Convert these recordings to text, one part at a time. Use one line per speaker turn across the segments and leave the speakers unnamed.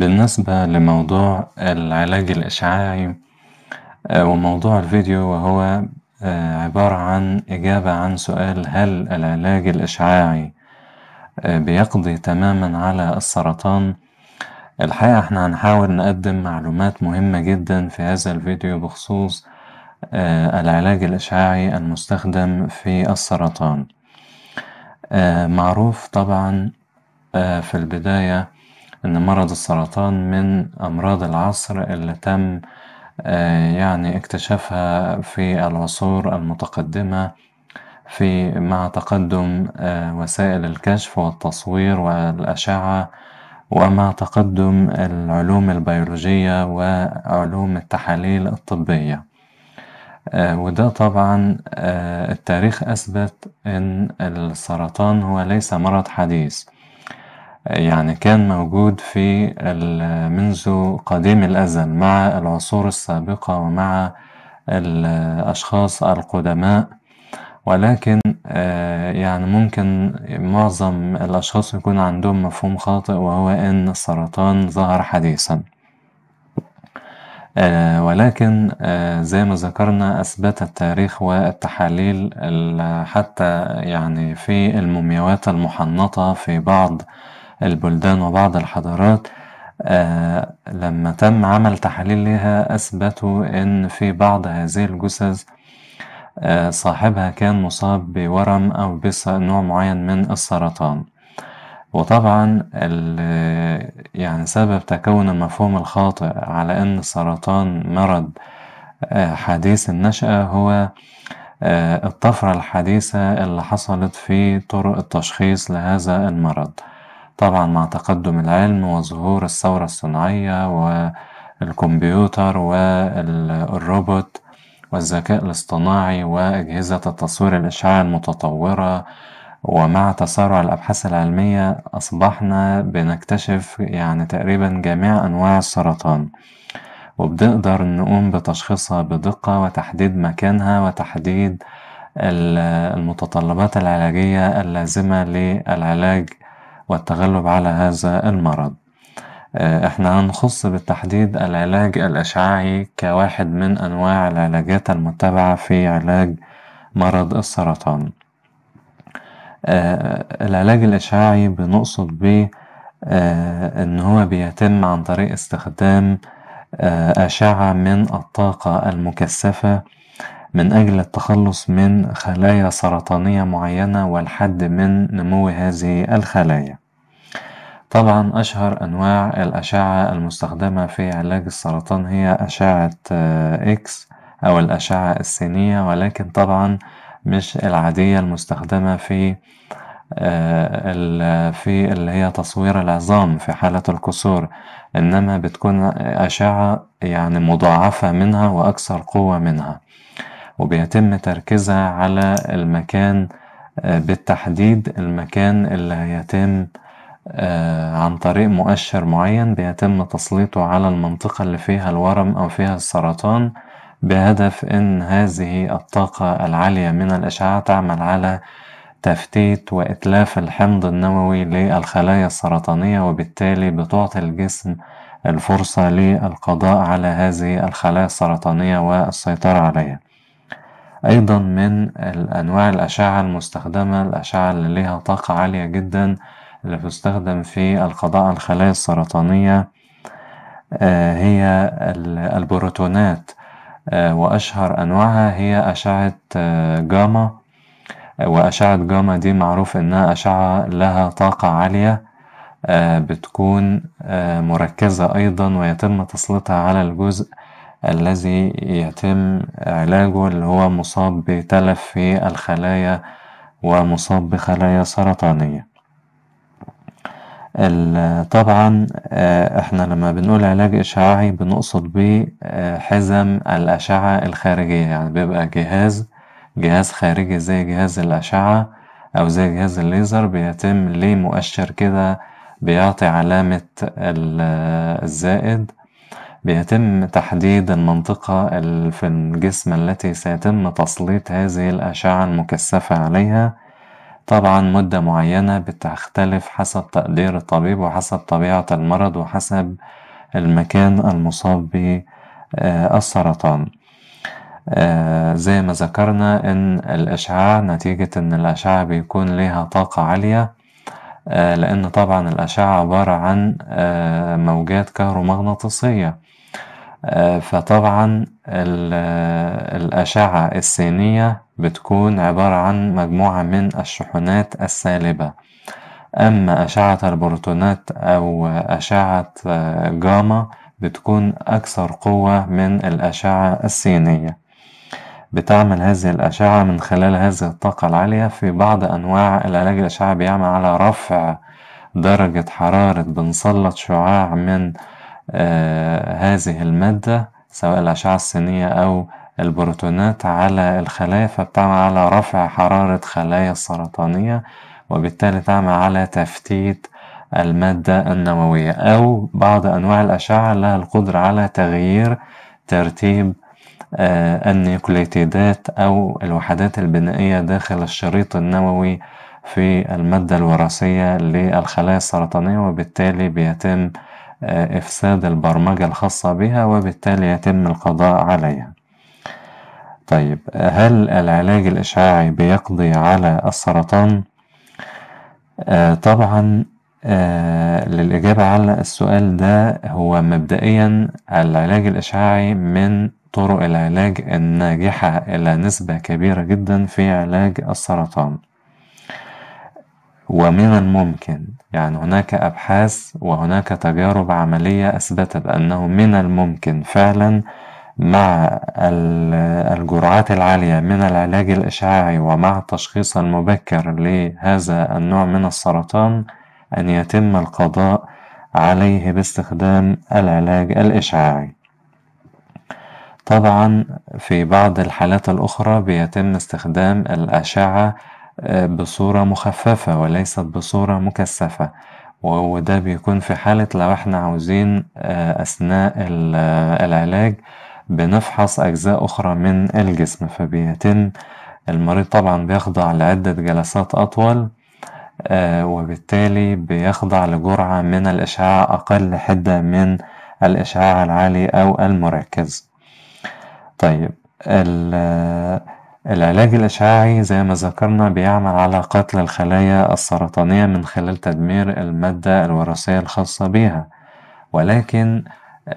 بالنسبة لموضوع العلاج الإشعاعي وموضوع الفيديو وهو عبارة عن إجابة عن سؤال هل العلاج الإشعاعي بيقضي تماما على السرطان؟ الحقيقة إحنا هنحاول نقدم معلومات مهمة جدا في هذا الفيديو بخصوص العلاج الإشعاعي المستخدم في السرطان معروف طبعا في البداية إن مرض السرطان من أمراض العصر اللي تم يعني اكتشافها في العصور المتقدمة في مع تقدم وسائل الكشف والتصوير والأشعة ومع تقدم العلوم البيولوجية وعلوم التحاليل الطبية. وده طبعا التاريخ أثبت إن السرطان هو ليس مرض حديث. يعني كان موجود في منذ قديم الأزل مع العصور السابقة ومع الأشخاص القدماء. ولكن يعني ممكن معظم الأشخاص يكون عندهم مفهوم خاطئ وهو إن السرطان ظهر حديثا. ولكن زي ما ذكرنا أثبت التاريخ والتحاليل حتى يعني في المومياوات المحنطة في بعض البلدان وبعض الحضارات لما تم عمل تحاليل لها أثبتوا إن في بعض هذه الجثث صاحبها كان مصاب بورم أو بنوع معين من السرطان. وطبعا يعني سبب تكون المفهوم الخاطئ على أن السرطان مرض حديث النشأة هو الطفرة الحديثة اللي حصلت في طرق التشخيص لهذا المرض. طبعا مع تقدم العلم وظهور الثورة الصناعية والكمبيوتر والروبوت والذكاء الاصطناعي وأجهزة التصوير الإشعاعي المتطورة ومع تسارع الأبحاث العلمية أصبحنا بنكتشف يعني تقريبا جميع أنواع السرطان وبنقدر نقوم بتشخيصها بدقة وتحديد مكانها وتحديد المتطلبات العلاجية اللازمة للعلاج والتغلب على هذا المرض. إحنا هنخص بالتحديد العلاج الإشعاعي كواحد من أنواع العلاجات المتبعة في علاج مرض السرطان. العلاج الإشعاعي بنقصد به إن هو بيتم عن طريق استخدام أشعة من الطاقة المكثفة من أجل التخلص من خلايا سرطانية معينة والحد من نمو هذه الخلايا. طبعا أشهر أنواع الأشعة المستخدمة في علاج السرطان هي أشعة إكس أو الأشعة السينية ولكن طبعا مش العادية المستخدمة في في اللي هي تصوير العظام في حالة الكسور إنما بتكون أشعة يعني مضاعفة منها وأكثر قوة منها. وبيتم تركيزها على المكان بالتحديد المكان اللي هيتم عن طريق مؤشر معين بيتم تسليطه على المنطقة اللي فيها الورم أو فيها السرطان بهدف إن هذه الطاقة العالية من الإشعاع تعمل على تفتيت وإتلاف الحمض النووي للخلايا السرطانية وبالتالي بتعطي الجسم الفرصة للقضاء على هذه الخلايا السرطانية والسيطرة عليها. أيضا من أنواع الأشعة المستخدمة الأشعة اللي لها طاقة عالية جدا اللي بتستخدم في القضاء على الخلايا السرطانية هي البروتونات وأشهر أنواعها هي أشعة جاما وأشعة جاما دي معروف إنها أشعة لها طاقة عالية بتكون مركزة أيضا ويتم تسليطها على الجزء الذي يتم علاجه اللي هو مصاب بتلف في الخلايا ومصاب بخلايا سرطانية. طبعا إحنا لما بنقول علاج إشعاعي بنقصد بيه حزم الأشعة الخارجية. يعني بيبقى جهاز جهاز خارجي زي جهاز الأشعة أو زي جهاز الليزر بيتم ليه مؤشر كده بيعطي علامة الزائد. بيتم تحديد المنطقة في الجسم التي سيتم تسليط هذه الأشعة المكثفة عليها. طبعا مدة معينة بتختلف حسب تقدير الطبيب وحسب طبيعة المرض وحسب المكان المصاب بالسرطان. زي ما ذكرنا إن الإشعاع نتيجة إن الأشعة بيكون ليها طاقة عالية. لأن طبعا الأشعة عبارة عن موجات كهرومغناطيسية. فطبعا الأشعة السينية بتكون عبارة عن مجموعة من الشحنات السالبة. أما أشعة البروتونات أو أشعة جاما بتكون أكثر قوة من الأشعة السينية بتعمل هذه الأشعة من خلال هذه الطاقة العالية في بعض أنواع العلاج الأشعة بيعمل على رفع درجة حرارة بنسلط شعاع من آه هذه المادة سواء الأشعة السينية أو البروتونات على الخلايا فبتعمل على رفع حرارة خلايا السرطانية وبالتالي تعمل على تفتيت المادة النووية أو بعض أنواع الأشعة لها القدرة على تغيير ترتيب آه النيوكليتيدات أو الوحدات البنائية داخل الشريط النووي في المادة الوراثية للخلايا السرطانية وبالتالي بيتم آه إفساد البرمجة الخاصة بها وبالتالي يتم القضاء عليها طيب هل العلاج الإشعاعي بيقضي على السرطان؟ آه طبعا آه للإجابة على السؤال ده هو مبدئيا العلاج الإشعاعي من طرق العلاج الناجحة إلى نسبة كبيرة جدا في علاج السرطان ومن الممكن. يعني هناك أبحاث وهناك تجارب عملية أثبتت أنه من الممكن فعلا مع الجرعات العالية من العلاج الإشعاعي ومع التشخيص المبكر لهذا النوع من السرطان أن يتم القضاء عليه باستخدام العلاج الإشعاعي. طبعا في بعض الحالات الأخرى بيتم استخدام الأشعة بصورة مخففة وليست بصورة مكثفة وده بيكون في حالة لو إحنا عاوزين أثناء العلاج بنفحص أجزاء أخرى من الجسم فبيتم المريض طبعا بيخضع لعدة جلسات أطول وبالتالي بيخضع لجرعة من الإشعاع أقل حدة من الإشعاع العالي أو المركز. طيب العلاج الإشعاعي زي ما ذكرنا بيعمل على قتل الخلايا السرطانية من خلال تدمير المادة الوراثية الخاصة بها ولكن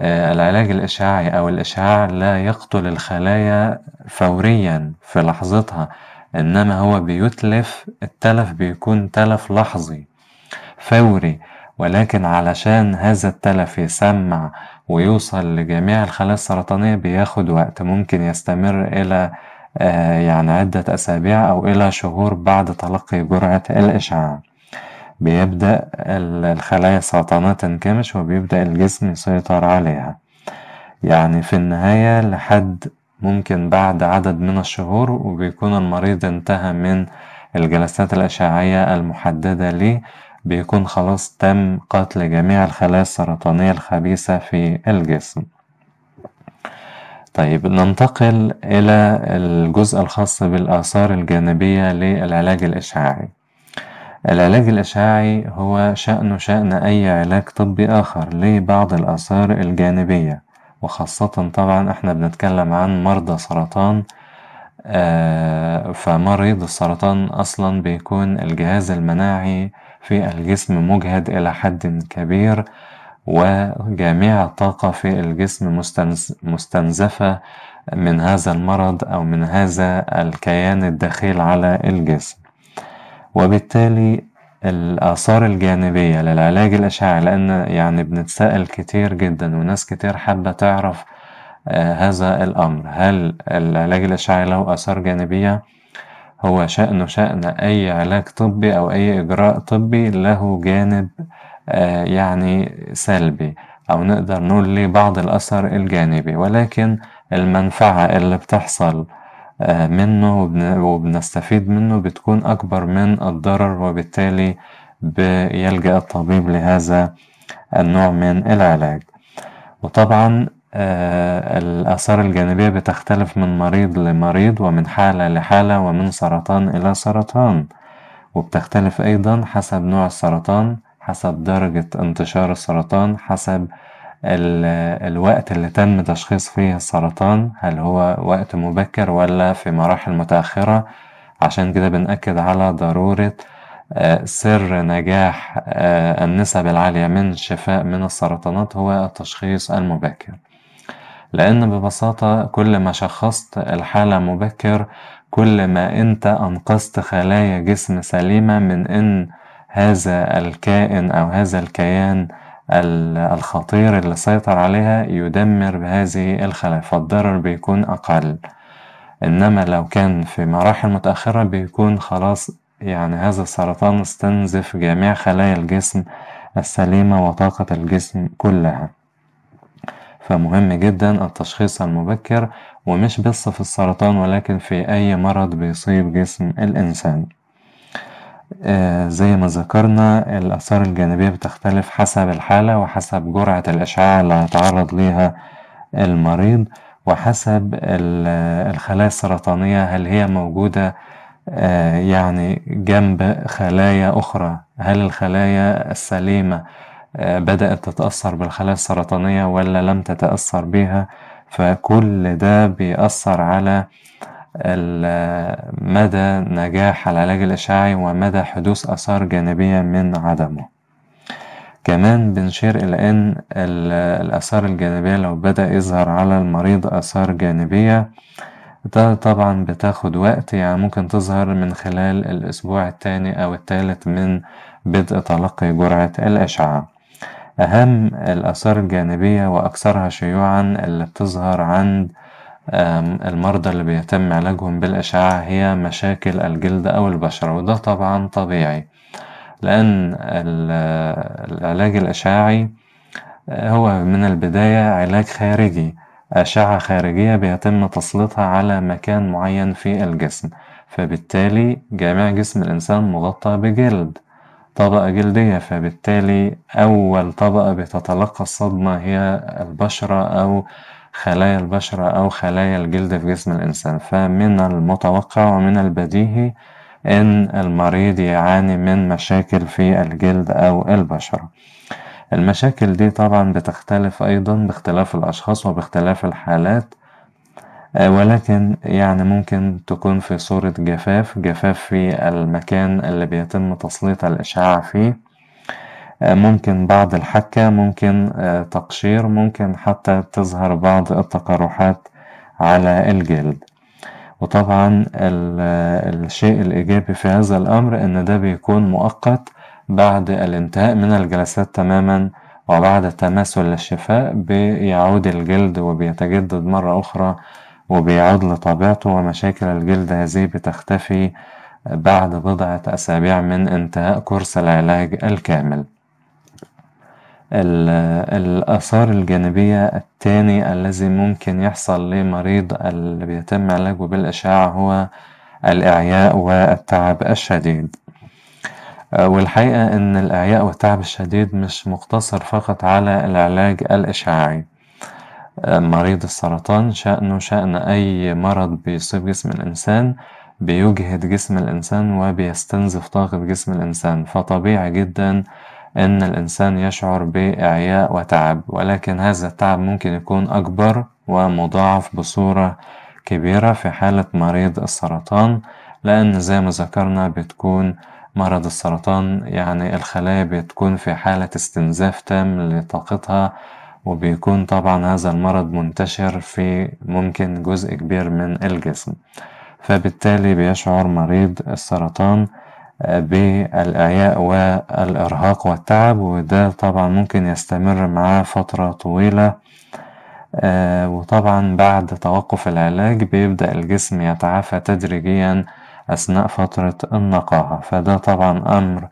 العلاج الإشعاعي أو الإشعاع لا يقتل الخلايا فوريا في لحظتها إنما هو بيتلف التلف بيكون تلف لحظي فوري. ولكن علشان هذا التلف يسمع ويوصل لجميع الخلايا السرطانية بياخد وقت ممكن يستمر إلى يعني عدة أسابيع أو إلى شهور بعد تلقي جرعة الإشعاع. بيبدأ الخلايا السرطانية تنكمش وبيبدأ الجسم يسيطر عليها. يعني في النهاية لحد ممكن بعد عدد من الشهور وبيكون المريض انتهى من الجلسات الأشعاعية المحددة ليه بيكون خلاص تم قتل جميع الخلايا السرطانية الخبيثة في الجسم. طيب ننتقل إلى الجزء الخاص بالآثار الجانبية للعلاج الإشعاعي. العلاج الإشعاعي هو شأنه شأن أي علاج طبي آخر ليه بعض الآثار الجانبية وخاصة طبعا إحنا بنتكلم عن مرضى سرطان آه فمريض السرطان أصلا بيكون الجهاز المناعي في الجسم مجهد إلى حد كبير وجميع الطاقة في الجسم مستنزفة من هذا المرض أو من هذا الكيان الدخيل على الجسم وبالتالي الآثار الجانبية للعلاج الإشعاعي لأن يعني بنتسأل كتير جدا وناس كتير حابة تعرف آه هذا الأمر هل العلاج الإشعاعي له آثار جانبية؟ هو شأنه شأن أي علاج طبي أو أي إجراء طبي له جانب يعني سلبي أو نقدر نقول ليه بعض الأثر الجانبي. ولكن المنفعة اللي بتحصل منه وبنستفيد منه بتكون أكبر من الضرر وبالتالي بيلجأ الطبيب لهذا النوع من العلاج. وطبعا الآثار الجانبية بتختلف من مريض لمريض ومن حالة لحالة ومن سرطان إلى سرطان. وبتختلف أيضا حسب نوع السرطان. حسب درجة انتشار السرطان حسب الوقت اللي تم تشخيص فيه السرطان هل هو وقت مبكر ولا في مراحل متأخرة. عشان كده بنأكد على ضرورة آه، سر نجاح آه، النسب العالية من الشفاء من السرطانات هو التشخيص المبكر. لأن ببساطة كل ما شخصت الحالة مبكر كل ما أنت أنقذت خلايا جسم سليمة من أن هذا الكائن أو هذا الكيان الخطير اللي سيطر عليها يدمر بهذه الخلايا فالضرر بيكون أقل. إنما لو كان في مراحل متأخرة بيكون خلاص يعني هذا السرطان استنزف جميع خلايا الجسم السليمة وطاقة الجسم كلها. فمهم جدا التشخيص المبكر ومش بس في السرطان ولكن في أي مرض بيصيب جسم الإنسان. زي ما ذكرنا الآثار الجانبية بتختلف حسب الحالة وحسب جرعة الإشعاع اللي هيتعرض ليها المريض وحسب الخلايا السرطانية هل هي موجودة آه، يعني جنب خلايا أخرى؟ هل الخلايا السليمة آه، بدأت تتأثر بالخلايا السرطانية ولا لم تتأثر بها فكل ده بيأثر على مدى نجاح العلاج الإشعاعي ومدى حدوث آثار جانبية من عدمه. كمان بنشير إلى أن الآثار الجانبية لو بدأ يظهر على المريض آثار جانبية ده طبعا بتاخد وقت يعني ممكن تظهر من خلال الأسبوع الثاني أو الثالث من بدء تلقي جرعة الإشعاع. أهم الآثار الجانبية وأكثرها شيوعا اللي بتظهر عند المرضى اللي بيتم علاجهم بالإشعاع هي مشاكل الجلد أو البشرة وده طبعا طبيعي لأن العلاج الإشعاعي آه، هو من البداية علاج خارجي أشعة خارجية بيتم تسليطها على مكان معين في الجسم فبالتالي جميع جسم الإنسان مغطى بجلد طبقة جلدية فبالتالي أول طبقة بتتلقى الصدمة هي البشرة أو خلايا البشرة أو خلايا الجلد في جسم الإنسان. فمن المتوقع ومن البديهي إن المريض يعاني من مشاكل في الجلد أو البشرة. المشاكل دي طبعا بتختلف أيضا باختلاف الأشخاص وباختلاف الحالات آه، ولكن يعني ممكن تكون في صورة جفاف جفاف في المكان اللي بيتم تسليط الإشعاع فيه. ممكن بعض الحكة ممكن آه، تقشير ممكن حتى تظهر بعض التقرحات على الجلد. وطبعا الشيء الإيجابي في هذا الأمر إن ده بيكون مؤقت بعد الانتهاء من الجلسات تماما وبعد تماثل الشفاء بيعود الجلد وبيتجدد مرة أخرى وبيعود لطبيعته ومشاكل الجلد هذه بتختفي بعد بضعة أسابيع من انتهاء كورس العلاج الكامل. الآثار الجانبية التاني الذي ممكن يحصل لمريض اللي بيتم علاجه بالإشعاع هو الإعياء والتعب الشديد. والحقيقة إن الإعياء والتعب الشديد مش مقتصر فقط على العلاج الإشعاعي. مريض السرطان شأنه شأن أي مرض بيصيب جسم الإنسان بيجهد جسم الإنسان وبيستنزف طاقة جسم الإنسان. فطبيعي جدا إن الإنسان يشعر بإعياء وتعب ولكن هذا التعب ممكن يكون أكبر ومضاعف بصورة كبيرة في حالة مريض السرطان لأن زي ما ذكرنا بتكون مرض السرطان يعني الخلايا بتكون في حالة استنزاف تام لطاقتها وبيكون طبعا هذا المرض منتشر في ممكن جزء كبير من الجسم. فبالتالي بيشعر مريض السرطان بالإعياء والإرهاق والتعب وده طبعا ممكن يستمر معاه فترة طويلة. آه، وطبعا بعد توقف العلاج بيبدأ الجسم يتعافى تدريجيا أثناء فترة النقاهة. فده طبعا أمر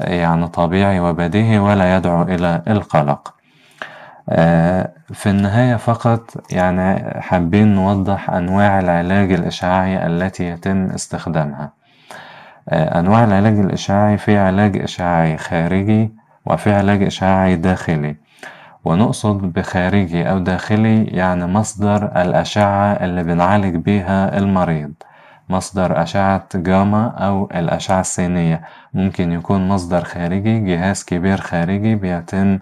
يعني طبيعي وبديهي ولا يدعو إلى القلق. آه، في النهاية فقط يعني حابين نوضح أنواع العلاج الإشعاعي التي يتم استخدامها. أنواع العلاج الإشعاعي في علاج إشعاعي خارجي وفي علاج إشعاعي داخلي. ونقصد بخارجي أو داخلي يعني مصدر الأشعة اللي بنعالج بيها المريض. مصدر أشعة جاما أو الأشعة السينية ممكن يكون مصدر خارجي جهاز كبير خارجي بيتم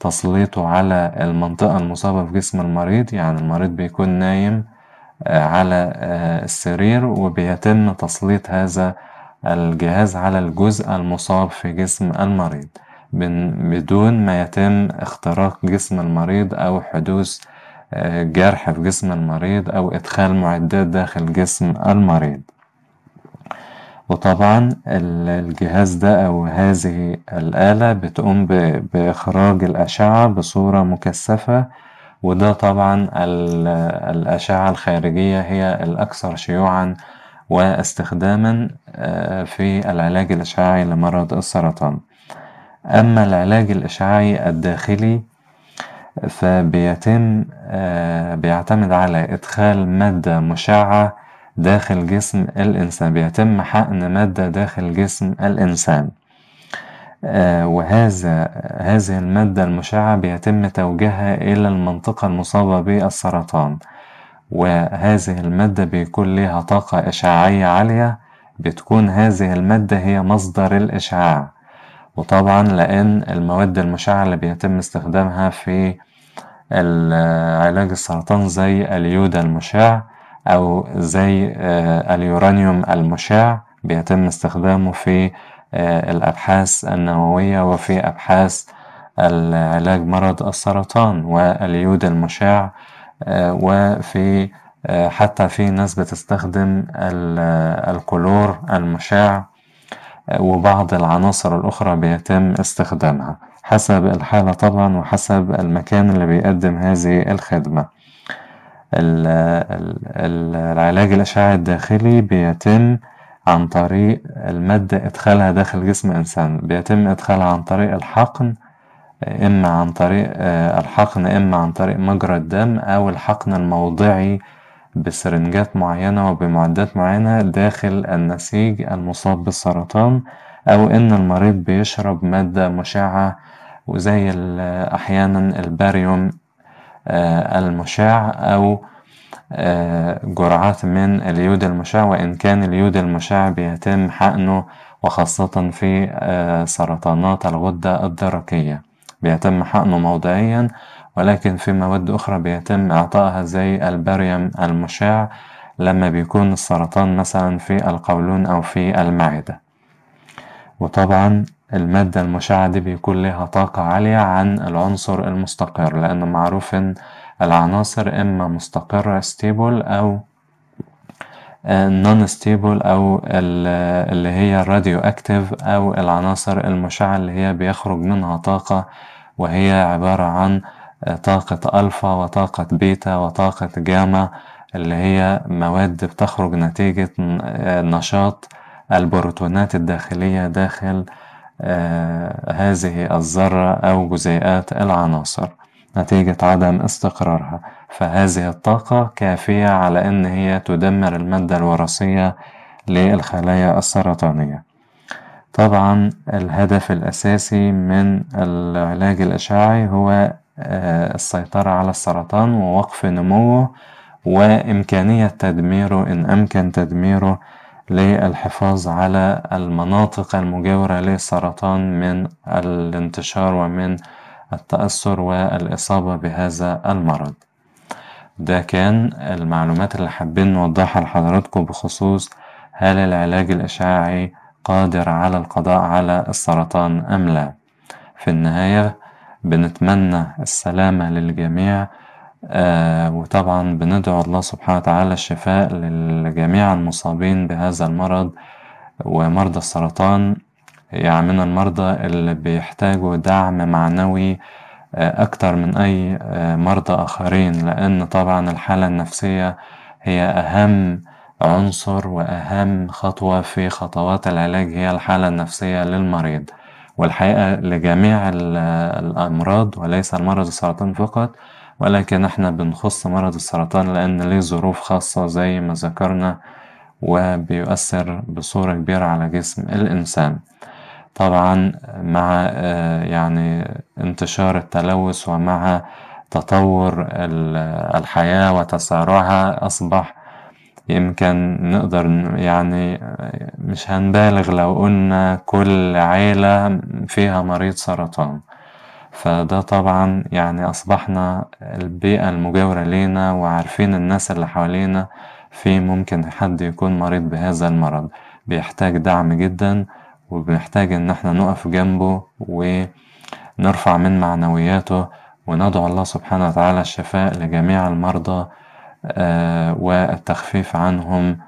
تسليطه على المنطقة المصابة في جسم المريض. يعني المريض بيكون نايم على السرير وبيتم تسليط هذا الجهاز على الجزء المصاب في جسم المريض بدون ما يتم اختراق جسم المريض أو حدوث جرح في جسم المريض أو إدخال معدات داخل جسم المريض. وطبعا الجهاز ده أو هذه الآلة بتقوم بإخراج الأشعة بصورة مكثفة وده طبعا الأشعة الخارجية هي الأكثر شيوعا واستخداما في العلاج الإشعاعي لمرض السرطان. أما العلاج الإشعاعي الداخلي فبيتم بيعتمد على إدخال مادة مشعة داخل جسم الإنسان بيتم حقن مادة داخل جسم الإنسان. وهذا هذه المادة المشعة بيتم توجيهها إلى المنطقة المصابة بالسرطان. وهذه المادة بيكون لها طاقة إشعاعية عالية. بتكون هذه المادة هي مصدر الإشعاع. وطبعا لأن المواد المشعة اللي بيتم استخدامها في علاج السرطان زي اليود المشع أو زي اليورانيوم المشع بيتم استخدامه في الأبحاث النووية وفي أبحاث العلاج مرض السرطان. واليود المشع وفي حتى في ناس بتستخدم الكلور المشع وبعض العناصر الأخرى بيتم استخدامها حسب الحالة طبعا وحسب المكان اللي بيقدم هذه الخدمة. العلاج الإشعاعي الداخلي بيتم عن طريق المادة إدخالها داخل جسم الإنسان بيتم إدخالها عن طريق الحقن إما عن طريق الحقن إما عن طريق مجرى الدم أو الحقن الموضعي بسرنجات معينة وبمعدات معينة داخل النسيج المصاب بالسرطان أو إن المريض بيشرب مادة مشعة وزي أحيانا الباريوم المشع أو جرعات من اليود المشع وإن كان اليود المشع بيتم حقنه وخاصة في سرطانات الغدة الدرقية. بيتم حقنه موضعيا ولكن في مواد أخرى بيتم إعطائها زي الباريوم المشع لما بيكون السرطان مثلا في القولون أو في المعدة. وطبعا المادة المشعة دي بيكون لها طاقة عالية عن العنصر المستقر لأنه معروف إن العناصر إما مستقرة stable أو non stable أو اللي هي ال radioactive أو العناصر المشعة اللي هي بيخرج منها طاقة وهي عبارة عن طاقة ألفا وطاقة بيتا وطاقة جاما اللي هي مواد بتخرج نتيجة نشاط البروتونات الداخلية داخل هذه الذرة أو جزيئات العناصر نتيجة عدم استقرارها. فهذه الطاقة كافية على إن هي تدمر المادة الوراثية للخلايا السرطانية. طبعا الهدف الأساسي من العلاج الإشعاعي هو السيطرة على السرطان ووقف نموه وإمكانية تدميره إن أمكن تدميره للحفاظ على المناطق المجاورة للسرطان من الانتشار ومن التأثر والإصابة بهذا المرض. ده كان المعلومات اللي حابين نوضحها لحضراتكم بخصوص هل العلاج الإشعاعي قادر على القضاء على السرطان أم لا. في النهاية بنتمنى السلامة للجميع آه وطبعا بندعو الله سبحانه وتعالى الشفاء لجميع المصابين بهذا المرض ومرضى السرطان. يعني من المرضى اللي بيحتاجوا دعم معنوي آه أكتر من أي آه مرضى آخرين لأن طبعا الحالة النفسية هي أهم عنصر وأهم خطوة في خطوات العلاج هي الحالة النفسية للمريض. والحقيقة لجميع الأمراض وليس المرض السرطان فقط ولكن إحنا بنخص مرض السرطان لأن ليه ظروف خاصة زي ما ذكرنا وبيؤثر بصورة كبيرة على جسم الإنسان. طبعا مع يعني انتشار التلوث ومع تطور الحياة وتسارعها أصبح يمكن نقدر يعني مش هنبالغ لو قلنا كل عيلة فيها مريض سرطان. فده طبعا يعني أصبحنا البيئة المجاورة لينا وعارفين الناس اللي حوالينا في ممكن حد يكون مريض بهذا المرض. بيحتاج دعم جدا وبنحتاج إن إحنا نقف جنبه ونرفع من معنوياته وندعو الله سبحانه وتعالى الشفاء لجميع المرضى والتخفيف عنهم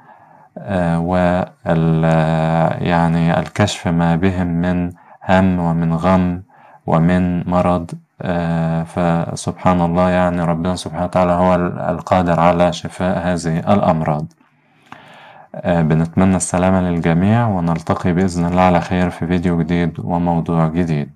وال يعني الكشف ما بهم من هم ومن غم ومن مرض فسبحان الله يعني ربنا سبحانه وتعالى هو القادر على شفاء هذه الأمراض. بنتمنى السلامة للجميع ونلتقي بإذن الله على خير في فيديو جديد وموضوع جديد.